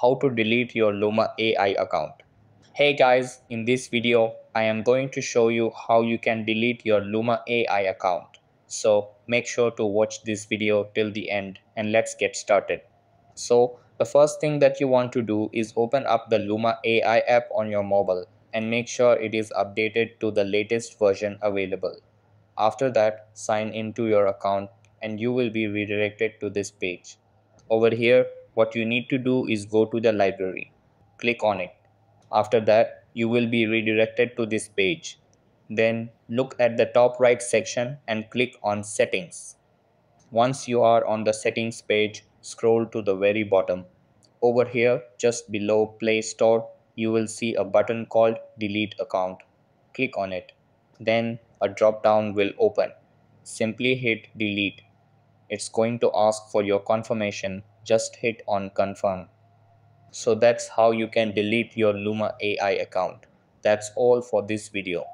how to delete your Luma AI account. Hey guys, in this video, I am going to show you how you can delete your Luma AI account. So make sure to watch this video till the end and let's get started. So the first thing that you want to do is open up the Luma AI app on your mobile and make sure it is updated to the latest version available. After that, sign into your account and you will be redirected to this page. Over here, what you need to do is go to the library. Click on it. After that, you will be redirected to this page. Then look at the top right section and click on settings. Once you are on the settings page, scroll to the very bottom. Over here, just below Play Store, you will see a button called Delete Account. Click on it. Then a drop down will open. Simply hit Delete it's going to ask for your confirmation just hit on confirm. So that's how you can delete your luma ai account. That's all for this video